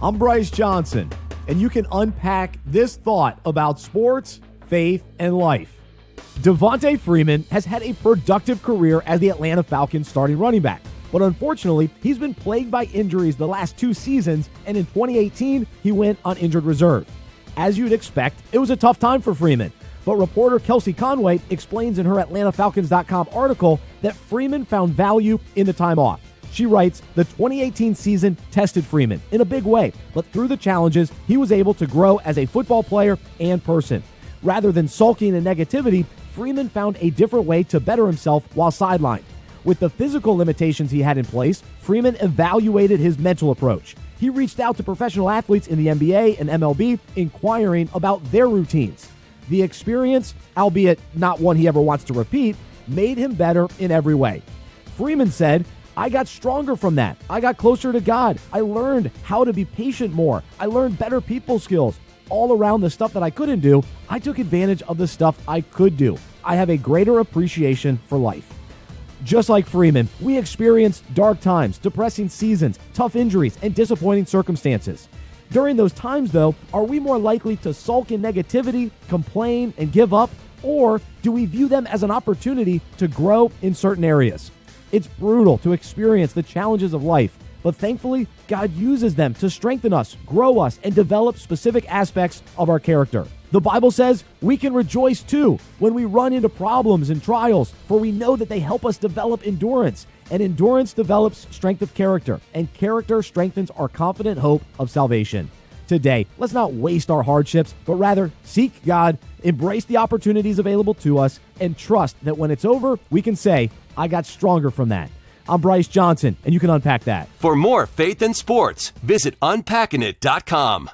I'm Bryce Johnson, and you can unpack this thought about sports, faith, and life. Devonta Freeman has had a productive career as the Atlanta Falcons starting running back, but unfortunately, he's been plagued by injuries the last two seasons, and in 2018, he went on injured reserve. As you'd expect, it was a tough time for Freeman. But reporter Kelsey Conway explains in her AtlantaFalcons.com article that Freeman found value in the time off. She writes, The 2018 season tested Freeman in a big way, but through the challenges, he was able to grow as a football player and person. Rather than sulking in negativity, Freeman found a different way to better himself while sidelined. With the physical limitations he had in place, Freeman evaluated his mental approach. He reached out to professional athletes in the NBA and MLB, inquiring about their routines. The experience, albeit not one he ever wants to repeat, made him better in every way. Freeman said, I got stronger from that. I got closer to God. I learned how to be patient more. I learned better people skills. All around the stuff that I couldn't do, I took advantage of the stuff I could do. I have a greater appreciation for life. Just like Freeman, we experience dark times, depressing seasons, tough injuries, and disappointing circumstances. During those times, though, are we more likely to sulk in negativity, complain, and give up? Or do we view them as an opportunity to grow in certain areas? It's brutal to experience the challenges of life, but thankfully, God uses them to strengthen us, grow us, and develop specific aspects of our character. The Bible says we can rejoice too when we run into problems and trials, for we know that they help us develop endurance, and endurance develops strength of character, and character strengthens our confident hope of salvation. Today, let's not waste our hardships, but rather seek God, embrace the opportunities available to us, and trust that when it's over, we can say, I got stronger from that. I'm Bryce Johnson, and you can unpack that. For more faith and sports, visit unpackingit.com.